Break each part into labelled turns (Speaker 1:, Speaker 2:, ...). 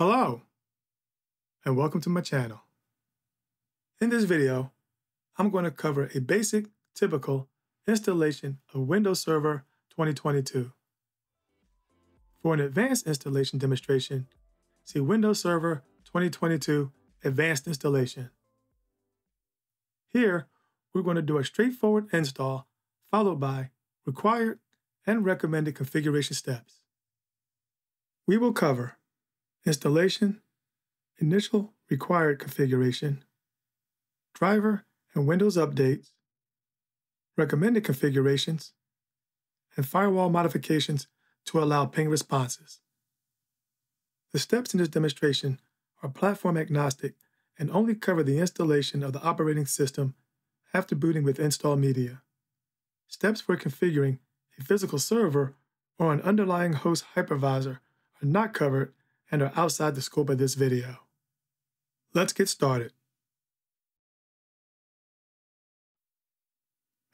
Speaker 1: Hello, and welcome to my channel. In this video, I'm going to cover a basic, typical installation of Windows Server 2022. For an advanced installation demonstration, see Windows Server 2022 Advanced Installation. Here, we're going to do a straightforward install followed by required and recommended configuration steps. We will cover installation, initial required configuration, driver and Windows updates, recommended configurations, and firewall modifications to allow ping responses. The steps in this demonstration are platform agnostic and only cover the installation of the operating system after booting with install media. Steps for configuring a physical server or an underlying host hypervisor are not covered and are outside the scope of this video. Let's get started.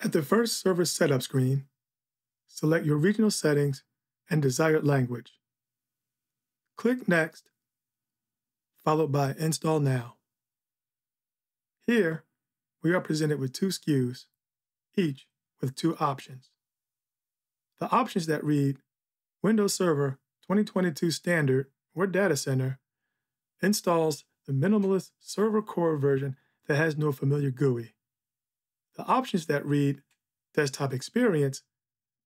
Speaker 1: At the first server setup screen, select your regional settings and desired language. Click Next, followed by Install Now. Here, we are presented with two SKUs, each with two options. The options that read Windows Server 2022 Standard or data center installs the minimalist server core version that has no familiar GUI. The options that read Desktop Experience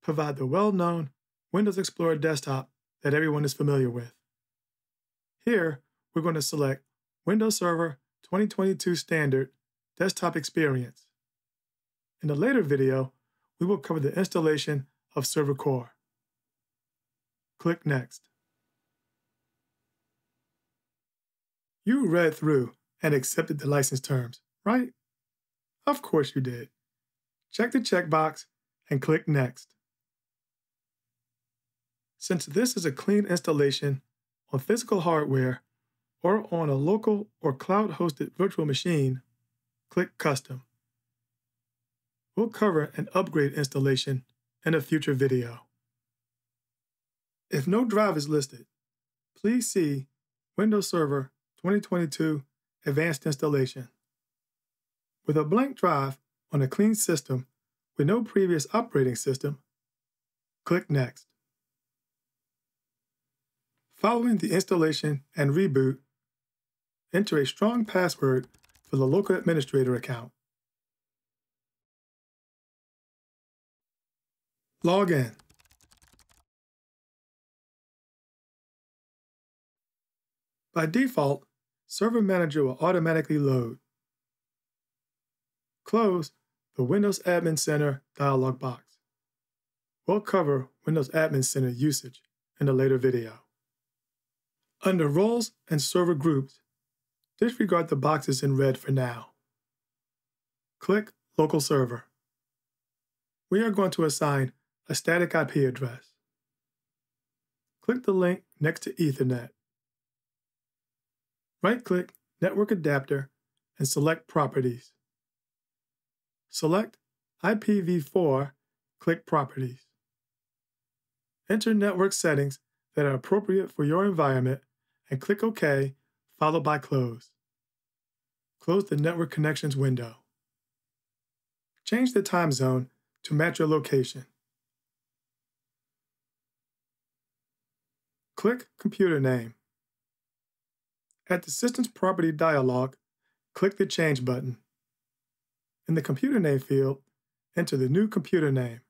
Speaker 1: provide the well-known Windows Explorer desktop that everyone is familiar with. Here, we're going to select Windows Server 2022 Standard Desktop Experience. In a later video, we will cover the installation of Server Core. Click Next. You read through and accepted the license terms, right? Of course you did. Check the checkbox and click Next. Since this is a clean installation on physical hardware or on a local or cloud-hosted virtual machine, click Custom. We'll cover an upgrade installation in a future video. If no drive is listed, please see Windows Server 2022 Advanced Installation. With a blank drive on a clean system with no previous operating system, click Next. Following the installation and reboot, enter a strong password for the local administrator account. Log in. By default, Server Manager will automatically load. Close the Windows Admin Center dialog box. We'll cover Windows Admin Center usage in a later video. Under Roles and Server Groups, disregard the boxes in red for now. Click Local Server. We are going to assign a static IP address. Click the link next to Ethernet. Right-click Network Adapter and select Properties. Select IPv4, click Properties. Enter network settings that are appropriate for your environment and click OK, followed by Close. Close the Network Connections window. Change the time zone to match your location. Click Computer Name. At the Systems Property dialog, click the Change button. In the Computer Name field, enter the new computer name.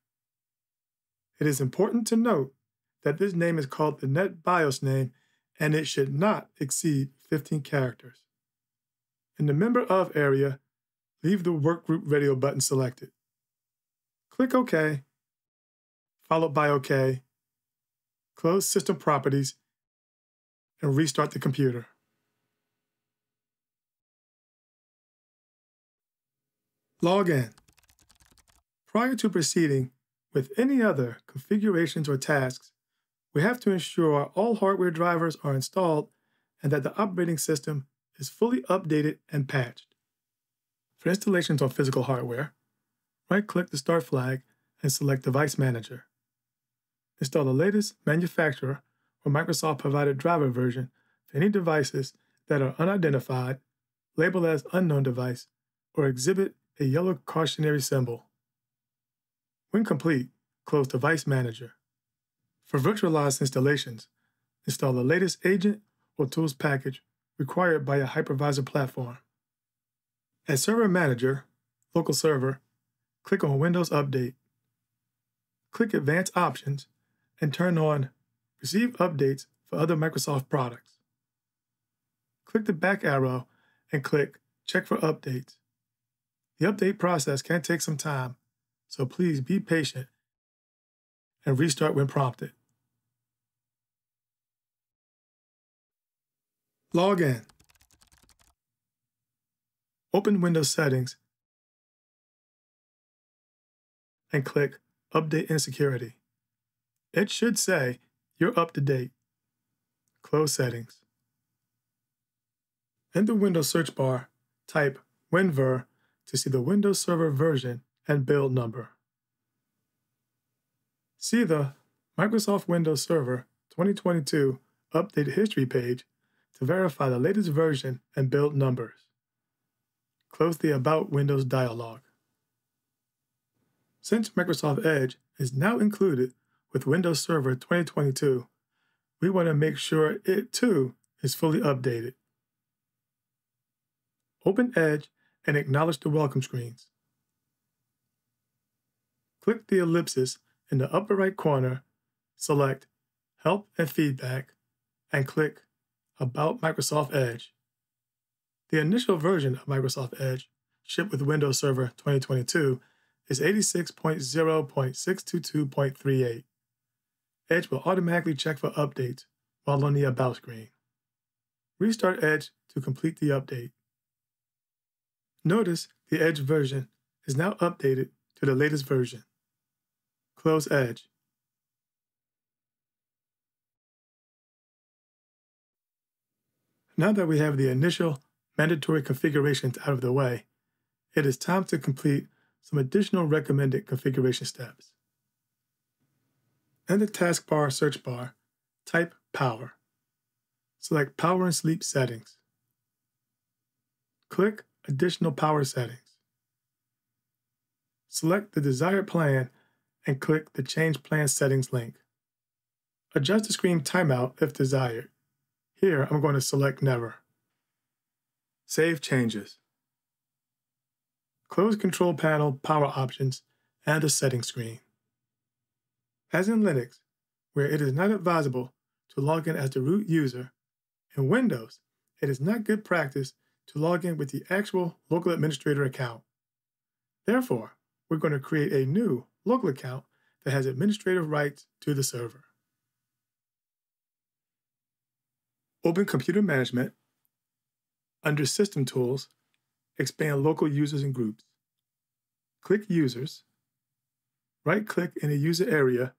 Speaker 1: It is important to note that this name is called the NetBIOS name and it should not exceed 15 characters. In the Member Of area, leave the Workgroup Radio button selected. Click OK, followed by OK, close System Properties, and restart the computer. Log in. Prior to proceeding with any other configurations or tasks, we have to ensure all hardware drivers are installed and that the operating system is fully updated and patched. For installations on physical hardware, right-click the Start flag and select Device Manager. Install the latest manufacturer or Microsoft-provided driver version for any devices that are unidentified, labeled as unknown device, or exhibit a yellow cautionary symbol. When complete, close Device Manager. For virtualized installations, install the latest agent or tools package required by a hypervisor platform. At Server Manager, Local Server, click on Windows Update. Click Advanced Options and turn on Receive Updates for other Microsoft products. Click the back arrow and click Check for Updates. The update process can take some time, so please be patient and restart when prompted. Log in. Open Windows Settings and click Update and Security. It should say you're up to date. Close Settings. In the Windows search bar, type WinVer to see the Windows Server version and build number. See the Microsoft Windows Server 2022 Update History page to verify the latest version and build numbers. Close the About Windows dialog. Since Microsoft Edge is now included with Windows Server 2022, we want to make sure it too is fully updated. Open Edge and acknowledge the welcome screens. Click the ellipsis in the upper right corner, select Help and Feedback, and click About Microsoft Edge. The initial version of Microsoft Edge, shipped with Windows Server 2022, is 86.0.622.38. Edge will automatically check for updates while on the About screen. Restart Edge to complete the update. Notice the Edge version is now updated to the latest version. Close Edge. Now that we have the initial mandatory configurations out of the way, it is time to complete some additional recommended configuration steps. In the taskbar search bar, type Power. Select Power and Sleep Settings. Click additional power settings. Select the desired plan and click the Change Plan Settings link. Adjust the screen timeout if desired. Here, I'm going to select Never. Save changes. Close Control Panel Power Options and the Settings screen. As in Linux, where it is not advisable to log in as the root user, in Windows, it is not good practice to log in with the actual local administrator account. Therefore, we're going to create a new local account that has administrative rights to the server. Open Computer Management. Under System Tools, expand Local Users and Groups. Click Users. Right-click in the user area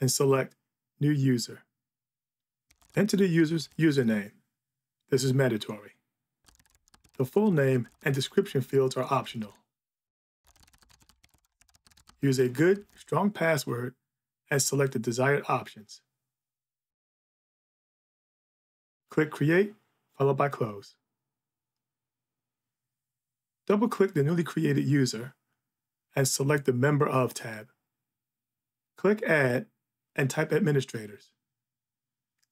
Speaker 1: and select New User. Enter the user's username. This is mandatory. The full name and description fields are optional. Use a good, strong password and select the desired options. Click Create, followed by Close. Double-click the newly created user and select the Member Of tab. Click Add and type Administrators.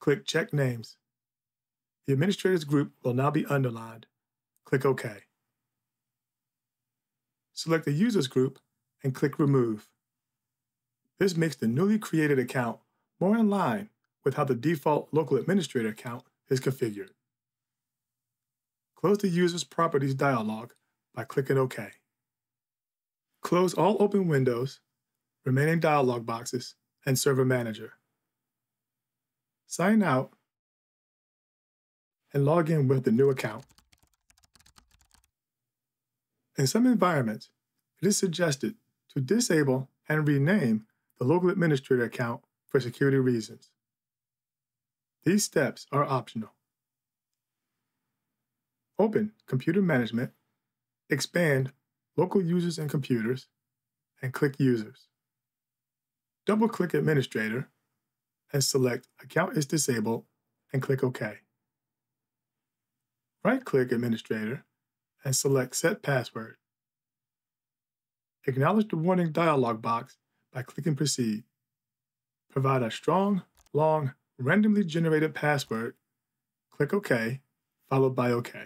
Speaker 1: Click Check Names. The Administrators group will now be underlined. Click OK. Select the Users group and click Remove. This makes the newly created account more in line with how the default local administrator account is configured. Close the User's Properties dialog by clicking OK. Close all open windows, remaining dialog boxes, and Server Manager. Sign out and log in with the new account. In some environments, it is suggested to disable and rename the local administrator account for security reasons. These steps are optional. Open Computer Management, expand Local Users and Computers, and click Users. Double-click Administrator and select Account is disabled and click OK. Right-click Administrator and select Set Password. Acknowledge the warning dialog box by clicking Proceed. Provide a strong, long, randomly generated password. Click OK, followed by OK.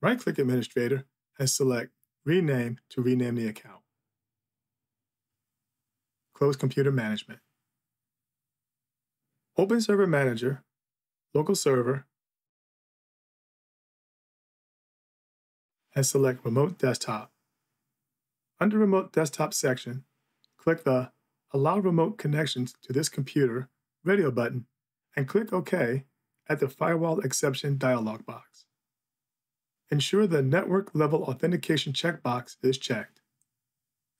Speaker 1: Right-click Administrator and select Rename to rename the account. Close Computer Management. Open Server Manager, Local Server, and select Remote Desktop. Under Remote Desktop section, click the Allow Remote Connections to this computer radio button and click OK at the Firewall Exception dialog box. Ensure the Network Level Authentication checkbox is checked.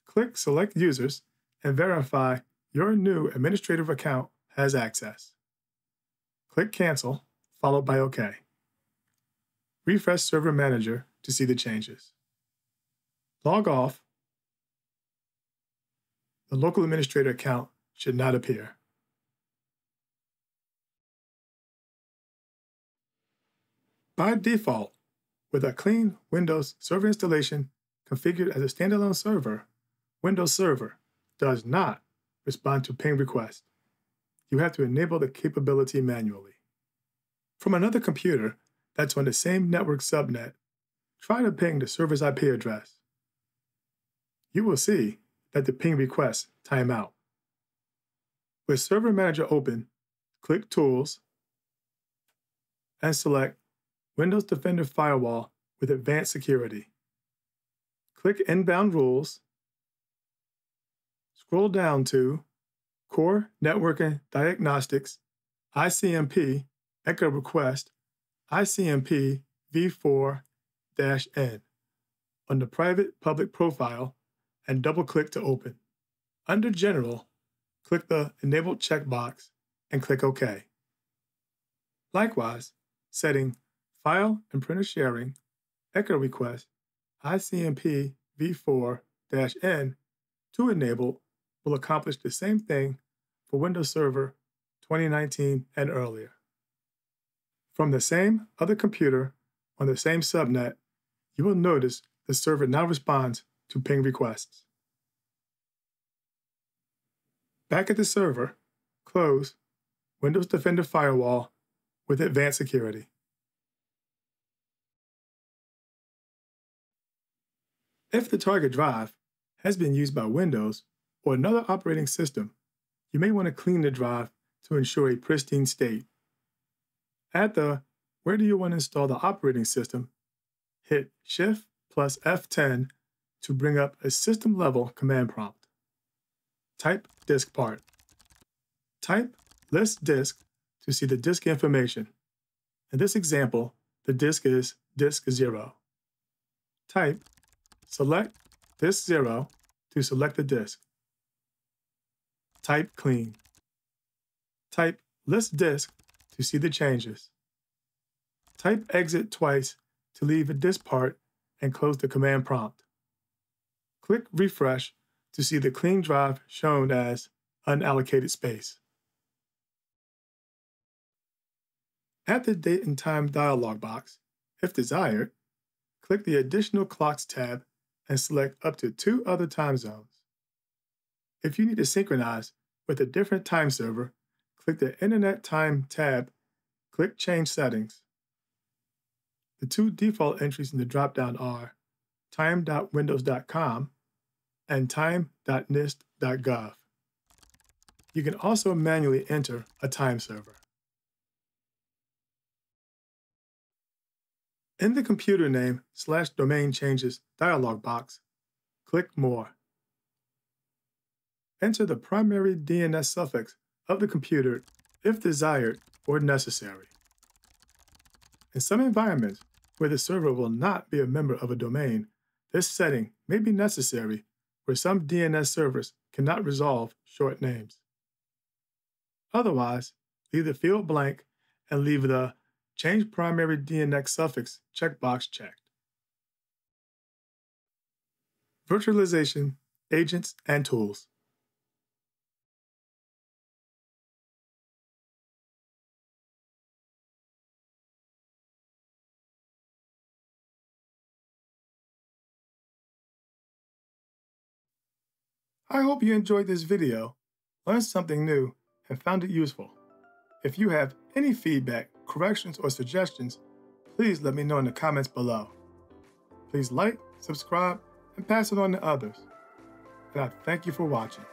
Speaker 1: Click Select Users and verify your new administrative account has access. Click Cancel, followed by OK. Refresh Server Manager to see the changes. Log off. The local administrator account should not appear. By default, with a clean Windows Server installation configured as a standalone server, Windows Server does not respond to ping requests. You have to enable the capability manually. From another computer that's on the same network subnet, try to ping the server's IP address. You will see that the ping requests time out. With Server Manager open, click Tools and select Windows Defender Firewall with Advanced Security. Click Inbound Rules Scroll down to Core Networking Diagnostics, ICMP, Echo Request, ICMP v4-In on the private public profile and double click to open. Under General, click the Enabled checkbox and click OK. Likewise, setting File and Printer Sharing, Echo Request, ICMP v4-In to enable will accomplish the same thing for Windows Server 2019 and earlier. From the same other computer on the same subnet, you will notice the server now responds to ping requests. Back at the server, close Windows Defender Firewall with Advanced Security. If the target drive has been used by Windows or another operating system, you may want to clean the drive to ensure a pristine state. At the Where do you want to install the operating system? hit Shift plus F10 to bring up a system level command prompt. Type diskpart. Type list disk to see the disk information. In this example, the disk is disk 0. Type select disk 0 to select the disk. Type clean. Type list disk to see the changes. Type exit twice to leave a diskpart and close the command prompt. Click refresh to see the clean drive shown as unallocated space. At the date and time dialog box, if desired, click the additional clocks tab and select up to two other time zones. If you need to synchronize with a different time server, click the Internet Time tab, click Change Settings. The two default entries in the dropdown are time.windows.com and time.nist.gov. You can also manually enter a time server. In the computer name slash domain changes dialog box, click More enter the primary DNS suffix of the computer if desired or necessary. In some environments where the server will not be a member of a domain, this setting may be necessary where some DNS servers cannot resolve short names. Otherwise, leave the field blank and leave the Change Primary DNS Suffix checkbox checked. Virtualization, Agents, and Tools I hope you enjoyed this video, learned something new, and found it useful. If you have any feedback, corrections, or suggestions, please let me know in the comments below. Please like, subscribe, and pass it on to others. And I thank you for watching.